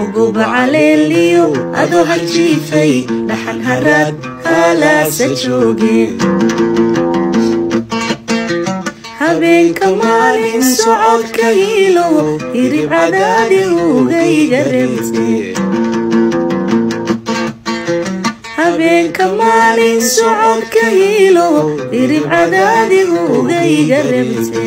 uguba caleeliyo adoo hajiifay dhaxan haraad haalaasa jooge habeenka maalin socodka hiilo hirib cadaadi ugayga rebte habeenka maalin socodka hiilo hirib cadaadi ugayga rebte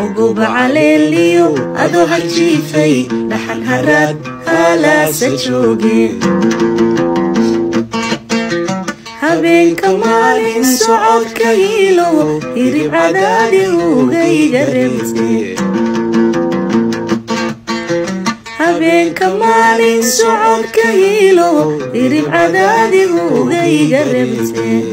حبوب على الليو أدو هجي في لحن هرات هلا سجوجين هبين كمالين سعود كيلو يري عدادي وغي جرمتين هبين كمالين سعود كيلو يري عدادي وغي جرمتين